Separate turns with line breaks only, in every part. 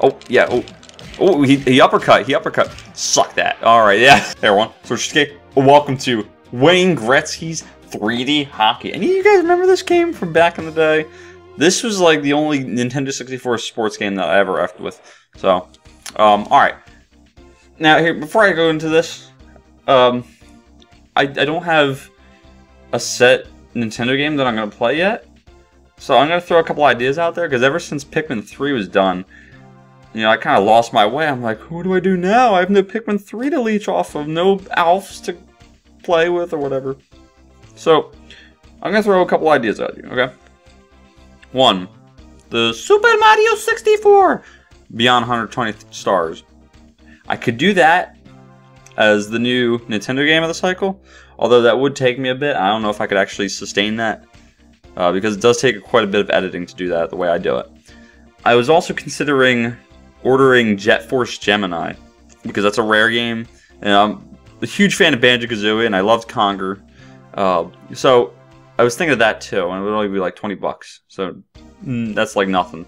Oh, yeah, oh. Oh, he, he uppercut, he uppercut. Suck that. Alright, yeah. Hey everyone, so welcome to Wayne Gretzky's 3D Hockey. Any of you guys remember this game from back in the day? This was like the only Nintendo 64 sports game that I ever effed with. So, um, alright. Now, here, before I go into this, um, I, I don't have a set Nintendo game that I'm going to play yet. So I'm going to throw a couple ideas out there, because ever since Pikmin 3 was done, you know, I kind of lost my way. I'm like, what do I do now? I have no Pikmin 3 to leech off of, no Alphs to play with or whatever. So, I'm going to throw a couple ideas at you, okay? One, the Super Mario 64 Beyond 120 Stars. I could do that as the new Nintendo game of the cycle, although that would take me a bit. I don't know if I could actually sustain that, uh, because it does take quite a bit of editing to do that the way I do it. I was also considering ordering Jet Force Gemini because that's a rare game, and I'm a huge fan of Banjo Kazooie, and I loved Conker. Uh, so I was thinking of that too, and it would only be like 20 bucks. So mm, that's like nothing.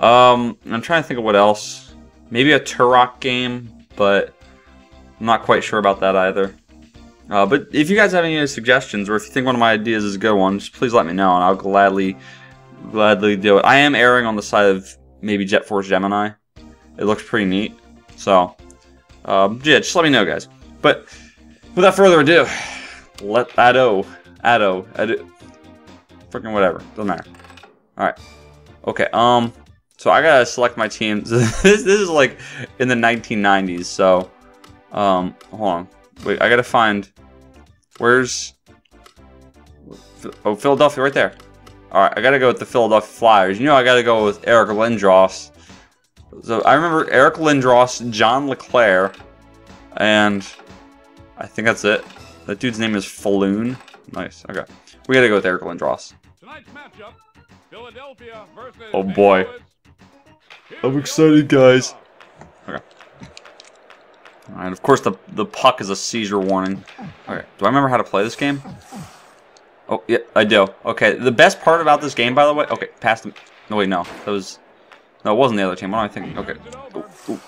Um, I'm trying to think of what else. Maybe a Turok game, but I'm not quite sure about that either. Uh, but if you guys have any suggestions, or if you think one of my ideas is a good one, just please let me know, and I'll gladly, gladly do it. I am erring on the side of maybe Jet Force Gemini. It looks pretty neat. So, um, yeah, just let me know, guys. But without further ado, let Ado, Ado, Ado, freaking whatever, doesn't matter. All right, okay. Um, so I gotta select my team. this this is like in the 1990s. So, um, hold on, wait, I gotta find where's oh Philadelphia right there. Alright, I gotta go with the Philadelphia Flyers. You know I gotta go with Eric Lindros. So I remember Eric Lindros, John LeClair, and I think that's it. That dude's name is Falloon. Nice, okay. We gotta go with Eric Lindros. Matchup, oh boy. I'm excited, guys. Okay. Alright, of course the, the puck is a seizure warning. Okay, do I remember how to play this game? Oh, yeah, I do. Okay, the best part about this game, by the way... Okay, past him. No, wait, no. That was... No, it wasn't the other team. What am I thinking? Okay. Ooh, ooh.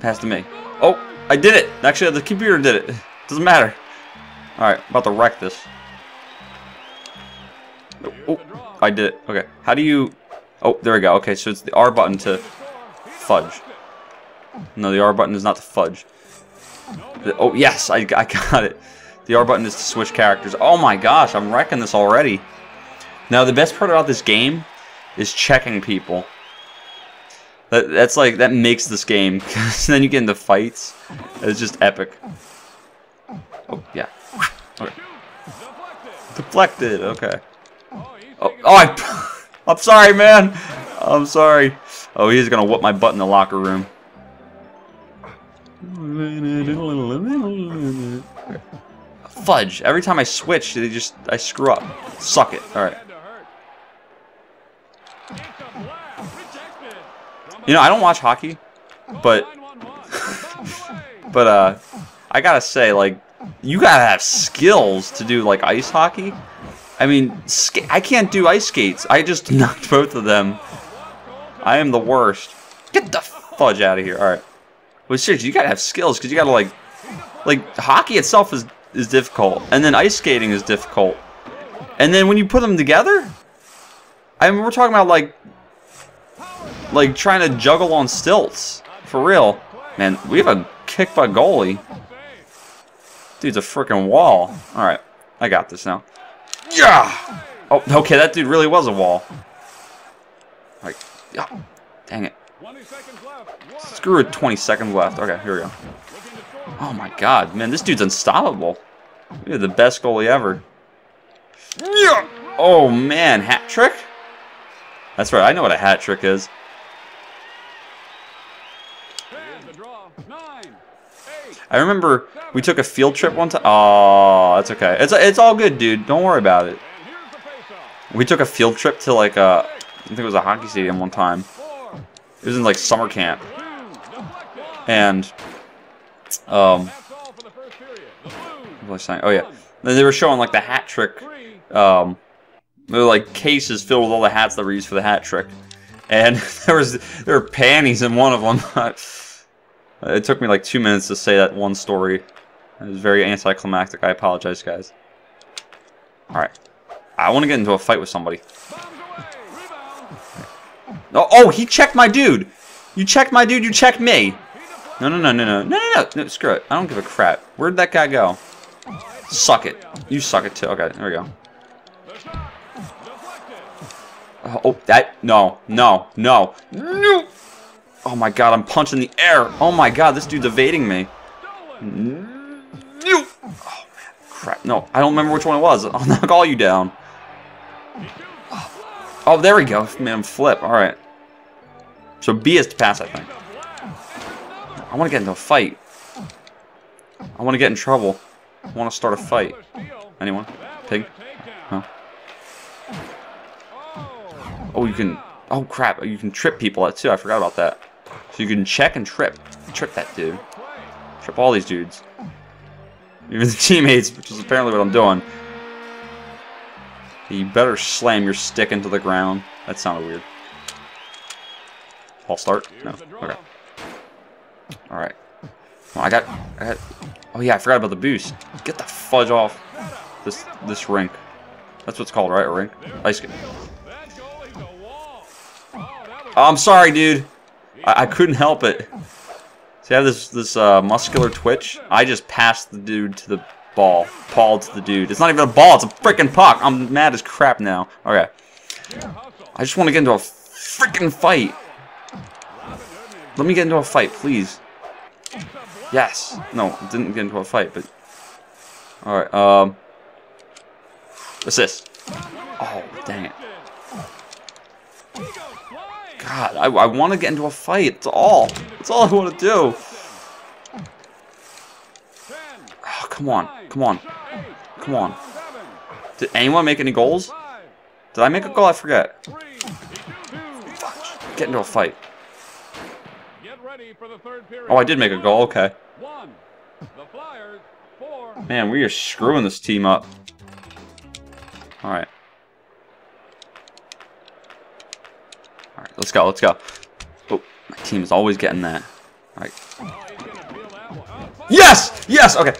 Pass to me. Oh, I did it! Actually, the computer did it. Doesn't matter. Alright, about to wreck this. Oh, I did it. Okay, how do you... Oh, there we go. Okay, so it's the R button to fudge. No, the R button is not to fudge. Oh, yes, I, I got it. The R button is to switch characters. Oh my gosh, I'm wrecking this already. Now, the best part about this game is checking people. That, that's like, that makes this game. Then you get into fights. It's just epic. Oh, yeah. Okay. Deflected, okay. Oh, oh I, I'm sorry, man. I'm sorry. Oh, he's gonna whoop my butt in the locker room. Fudge. Every time I switch, they just I screw up. Suck it. All right. You know, I don't watch hockey, but but uh, I gotta say, like, you gotta have skills to do like ice hockey. I mean, I can't do ice skates. I just knocked both of them. I am the worst. Get the fudge out of here. All right. Well, seriously, you gotta have skills because you gotta like, like hockey itself is is difficult, and then ice skating is difficult, and then when you put them together, I mean, we're talking about like, like trying to juggle on stilts for real. Man, we have a kick by goalie. Dude's a freaking wall. All right, I got this now. Yeah. Oh, okay, that dude really was a wall. Like, yeah. Dang it. Screw it, 20 seconds left. Okay, here we go. Oh my god, man, this dude's unstoppable. You're the best goalie ever. Yeah. Oh man, hat trick? That's right, I know what a hat trick is. I remember we took a field trip one time. Oh, that's okay. It's it's all good, dude. Don't worry about it. We took a field trip to like a, I think it was a hockey stadium one time. It was in like summer camp, and um, what was I saying? Oh yeah, they were showing like the hat trick. Um, they were like cases filled with all the hats that were used for the hat trick, and there was there were panties in one of them. it took me like two minutes to say that one story. It was very anticlimactic. I apologize, guys. All right, I want to get into a fight with somebody. Oh, oh, he checked my dude. You checked my dude. You checked me. No, no, no, no, no, no, no, no. Screw it. I don't give a crap. Where'd that guy go? Suck it. You suck it too. Okay, there we go. Oh, oh, that, no, no, no, no. Oh my god, I'm punching the air. Oh my god, this dude's evading me. No. Oh man, crap. No, I don't remember which one it was. I'll knock all you down. Oh, oh, there we go. Man, flip. All right. So B is to pass, I think. I want to get into a fight. I want to get in trouble. I want to start a fight. Anyone? Pig? No. Oh, you can... Oh, crap. You can trip people too. I forgot about that. So you can check and trip. Trip that dude. Trip all these dudes. Even the teammates, which is apparently what I'm doing. You better slam your stick into the ground. That sounded weird. I'll start? No. Okay. Alright. Well, I got... I got... Oh yeah, I forgot about the boost. Get the fudge off this this rink. That's what's called, right? A rink? Ice skate. Oh, I'm sorry, dude. I, I couldn't help it. See, I have this this uh, muscular twitch. I just passed the dude to the ball. Paul to the dude. It's not even a ball. It's a freaking puck. I'm mad as crap now. Okay. I just want to get into a freaking fight. Let me get into a fight, please. Yes. No, didn't get into a fight, but... Alright, um... Assist. Oh, dang it. God, I, I want to get into a fight. It's all. It's all I want to do. Oh, come on. Come on. Come on. Did anyone make any goals? Did I make a goal? I forget. Get into a fight. Oh, I did make a goal. Okay. Man, we are screwing this team up. All right. All right, let's go. Let's go. Oh, my team is always getting that. All right. Yes! Yes! Okay.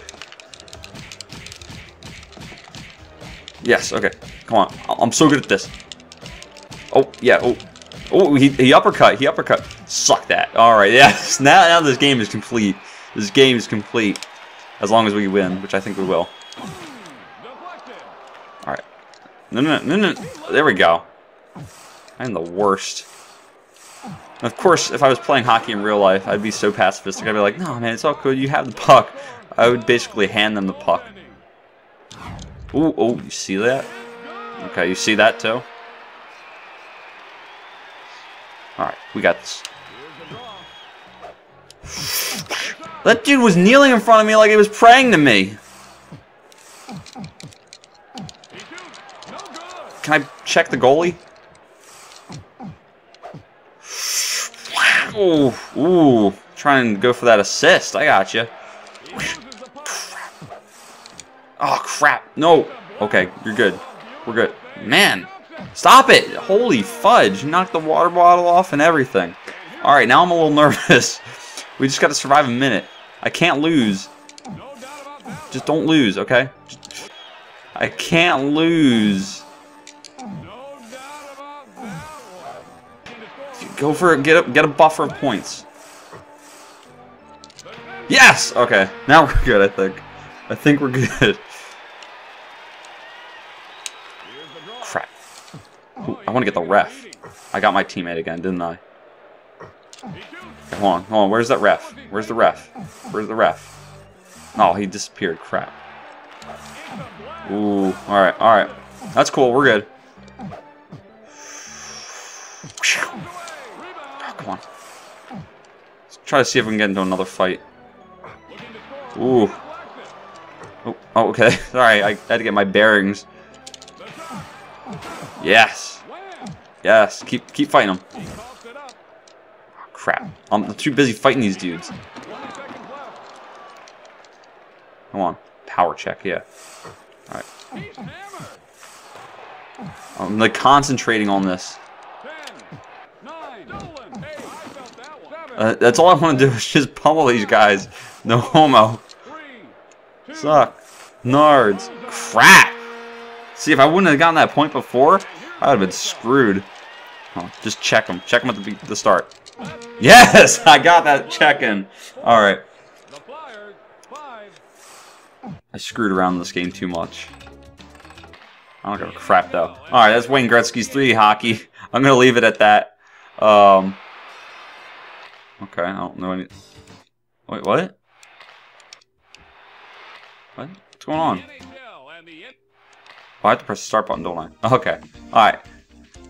Yes, okay. Come on. I'm so good at this. Oh, yeah. Oh, oh he, he uppercut. He uppercut. Suck that. All right, yes. Now, now this game is complete. This game is complete. As long as we win, which I think we will. All right. No, no, no, no. There we go. I'm the worst. of course, if I was playing hockey in real life, I'd be so pacifistic. I'd be like, no, man, it's all good. You have the puck. I would basically hand them the puck. Ooh, oh, you see that? Okay, you see that too? Alright, we got this. That dude was kneeling in front of me like he was praying to me. Can I check the goalie? Ooh, ooh, trying to go for that assist. I got you. Oh, crap. No. Okay, you're good. We're good. Man, stop it. Holy fudge. Knocked the water bottle off and everything. All right, now I'm a little nervous. We just got to survive a minute. I can't lose. Just don't lose, okay? I can't lose. Go for it. Get a, get a buffer of points. Yes! Okay, now we're good, I think. I think we're good. Ooh, I want to get the ref. I got my teammate again, didn't I? Come on, hold on. Where's that ref? Where's the ref? Where's the ref? Oh, he disappeared. Crap. Ooh, alright, alright. That's cool. We're good. Oh, come on. Let's try to see if we can get into another fight. Ooh. Oh, oh okay. Sorry, I had to get my bearings. Yes. Yes. Keep keep fighting them. Crap. I'm too busy fighting these dudes. Come on. Power check, yeah. Alright. I'm like concentrating on this. Uh, that's all I want to do is just pummel these guys. No homo. Suck. Nards. Crap. See, if I wouldn't have gotten that point before, I would have been screwed. Oh, just check them. Check them at the, the start. Yes! I got that check in. Alright. I screwed around this game too much. I don't give a crap, though. Alright, that's Wayne Gretzky's 3D hockey. I'm going to leave it at that. Um, okay, I don't know any... Wait, what? What? What's going on? Oh, I have to press the start button, don't I? Okay. Alright.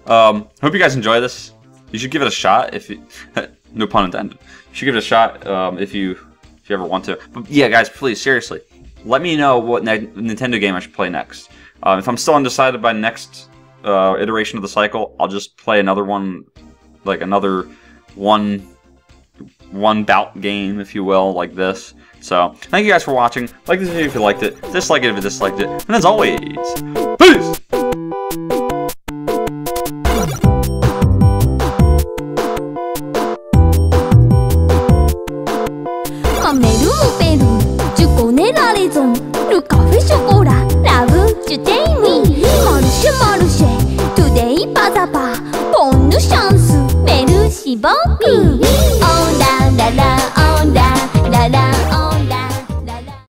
Um, hope you guys enjoy this. You should give it a shot if you... no pun intended. You should give it a shot um, if you if you ever want to. But yeah, guys, please, seriously, let me know what Nintendo game I should play next. Um, if I'm still undecided by next uh, iteration of the cycle, I'll just play another one, like another one one bout game, if you will, like this. So, thank you guys for watching. Like this video if you liked it. Dislike it if you disliked it. And as always, peace!
Today マルシェマルシェトゥデイパバザバポンヌシャンスメルシボンーオラララ